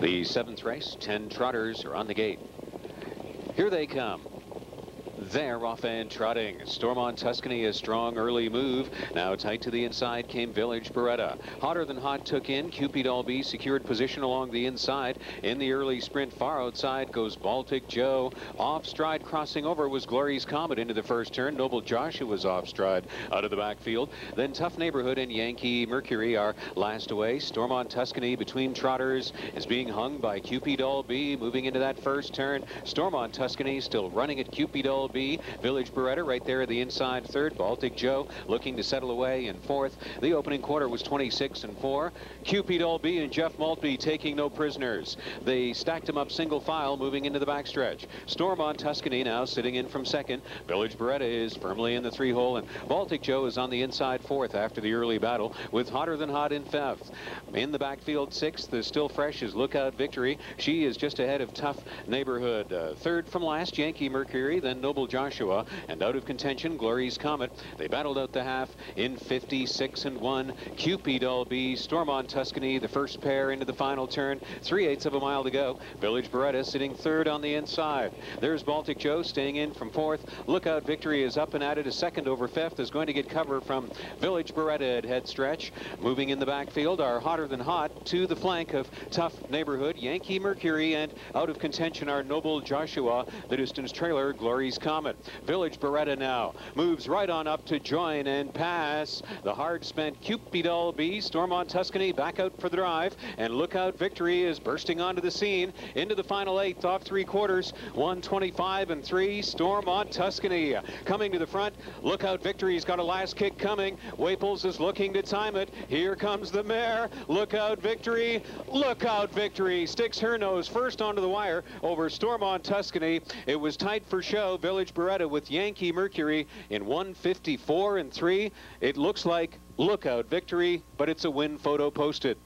The seventh race, 10 trotters are on the gate. Here they come. They're off and trotting. Stormont Tuscany, a strong early move. Now tight to the inside came Village Beretta. Hotter than hot took in. Cupid Albee secured position along the inside. In the early sprint far outside goes Baltic Joe. Off stride crossing over was Glory's Comet into the first turn. Noble Joshua was off stride out of the backfield. Then Tough Neighborhood and Yankee Mercury are last away. Stormont Tuscany between trotters is being hung by Cupid Albee moving into that first turn. Stormont Tuscany still running at Cupid Albee. Village Beretta right there at the inside third. Baltic Joe looking to settle away in fourth. The opening quarter was 26 and 4. Cupid Albee and Jeff Maltby taking no prisoners. They stacked him up single file moving into the backstretch. Stormont Tuscany now sitting in from second. Village Beretta is firmly in the three hole and Baltic Joe is on the inside fourth after the early battle with Hotter Than Hot in fifth. In the backfield sixth is still fresh is Lookout Victory. She is just ahead of Tough Neighborhood. Uh, third from last Yankee Mercury then Noble Joshua and out of contention Glory's Comet. They battled out the half in 56 and 1. Cupid Albee, Stormont Tuscany, the first pair into the final turn. Three eighths of a mile to go. Village Beretta sitting third on the inside. There's Baltic Joe staying in from fourth. Lookout Victory is up and at it. A second over fifth is going to get cover from Village Beretta at head stretch. Moving in the backfield are hotter than hot to the flank of Tough Neighborhood, Yankee Mercury, and out of contention are Noble Joshua, the distance trailer, Glory's Comet. Village Beretta now moves right on up to join and pass the hard spent Cupid Albee. Stormont Tuscany back out for the drive. And Lookout Victory is bursting onto the scene. Into the final eighth off three quarters. 125 and three Stormont Tuscany. Coming to the front Lookout Victory's got a last kick coming. Waples is looking to time it. Here comes the mare. Lookout Victory. Lookout Victory. Sticks her nose first onto the wire over Stormont Tuscany. It was tight for show Village Beretta with Yankee Mercury in 154 and 3. It looks like lookout victory, but it's a win photo posted.